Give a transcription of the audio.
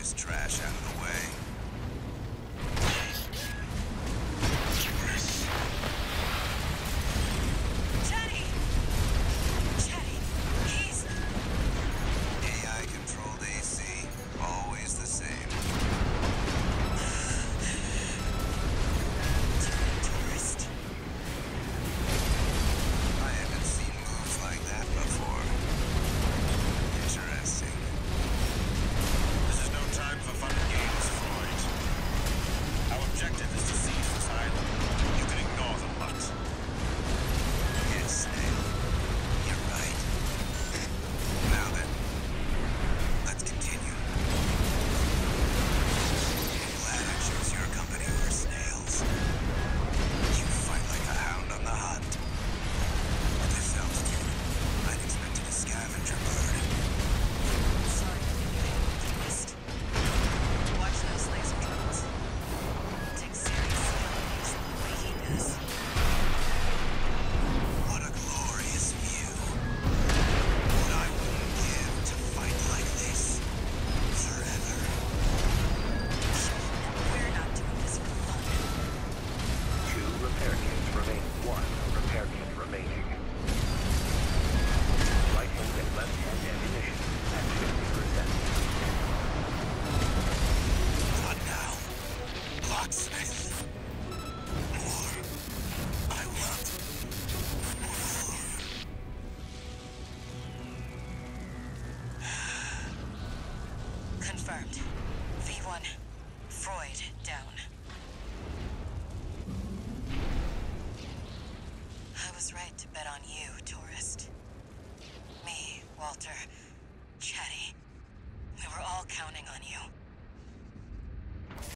this trash out of the way. Objective. Locksmith. Confirmed. V1. Freud down. I was right to bet on you, tourist. Me, Walter, Chatty. We were all counting on you.